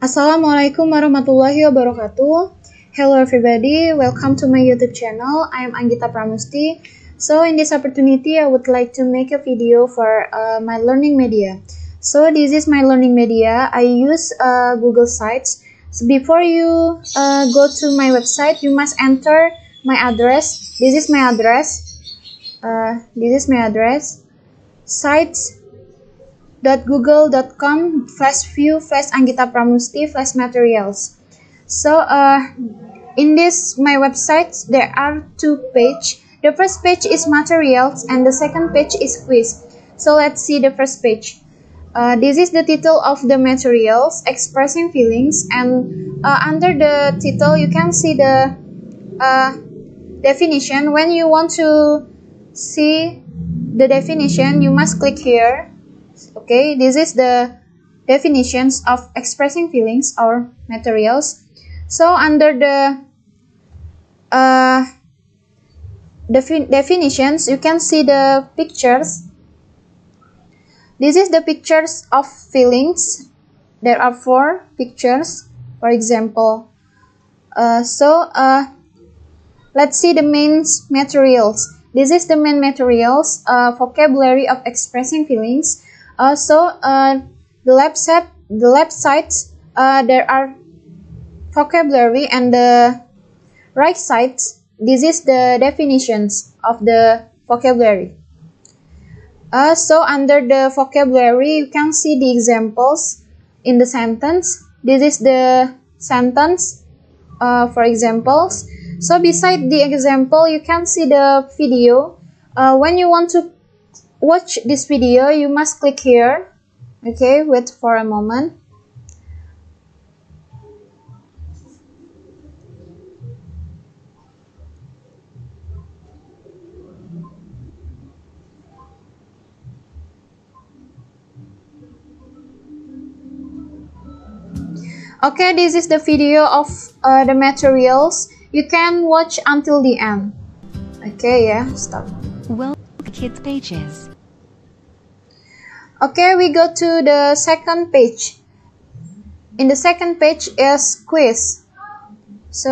Assalamualaikum warahmatullahi wabarakatuh. Hello everybody, welcome to my YouTube channel. I am Anggita Pramusti. So in this opportunity, I would like to make a video for uh, my learning media. So this is my learning media. I use uh, Google Sites. So before you uh, go to my website, you must enter my address. This is my address. Uh, this is my address. Sites google.com slash view slash Anggita Pramusti slash materials. So uh, in this my website there are two page. The first page is materials and the second page is quiz. So let's see the first page. Uh, this is the title of the materials expressing feelings and uh, under the title you can see the uh, definition. When you want to see the definition you must click here okay this is the definitions of expressing feelings or materials. So under the uh, defi definitions you can see the pictures. This is the pictures of feelings. There are four pictures. For example uh, so uh, let's see the main materials. This is the main materials uh, vocabulary of expressing feelings also, uh, the left side, the left sides, uh, there are vocabulary, and the right side, this is the definitions of the vocabulary. Uh, so under the vocabulary, you can see the examples in the sentence. This is the sentence uh, for examples. So beside the example, you can see the video. Uh, when you want to watch this video, you must click here. Okay, wait for a moment. Okay, this is the video of uh, the materials. You can watch until the end. Okay, yeah, stop. Well, kids pages. Okay, we go to the second page. In the second page is quiz. So,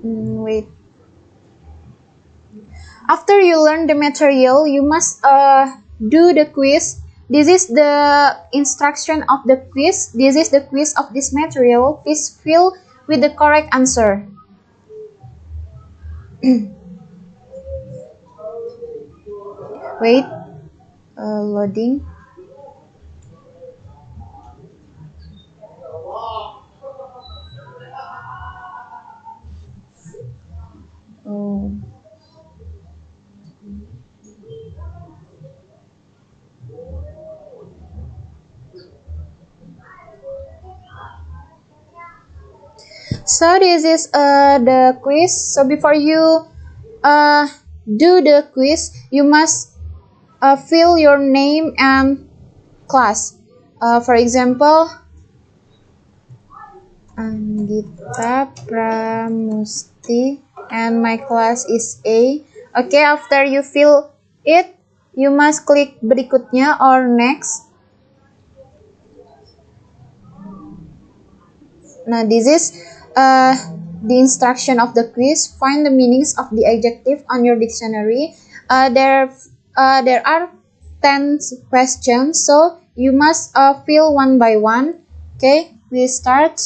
mm, wait. After you learn the material, you must uh, do the quiz. This is the instruction of the quiz. This is the quiz of this material. Please fill with the correct answer. wait. Uh, loading. Oh. So this is uh, the quiz. So before you uh, do the quiz you must uh, fill your name and class. Uh, for example, Anggita Pramusti and my class is A. Okay, after you fill it, you must click berikutnya or next. Now this is uh, the instruction of the quiz. Find the meanings of the adjective on your dictionary. Uh, there uh, there are 10 questions so you must uh, fill one by one. Okay we start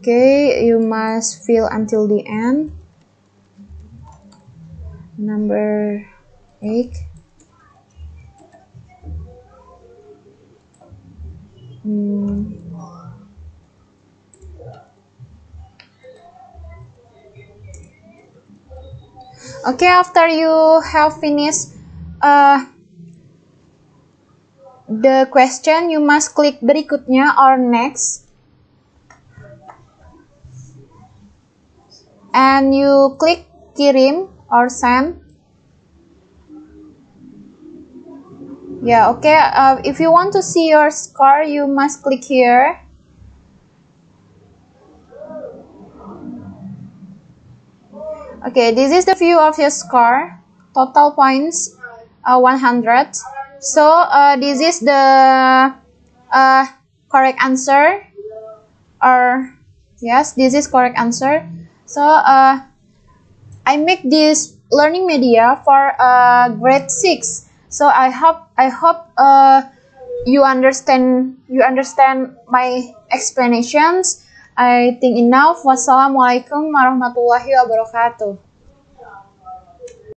okay you must fill until the end. Number 8 hmm. okay after you have finished uh, the question you must click berikutnya or next and you click kirim or send yeah okay uh, if you want to see your score you must click here. Okay this is the view of your score. Total points uh, 100 so uh, this is the uh, correct answer. Or yes this is correct answer so uh, I make this learning media for uh, grade 6 so I hope I hope uh, you understand you understand my explanations. I think enough. Wassalamualaikum warahmatullahi wabarakatuh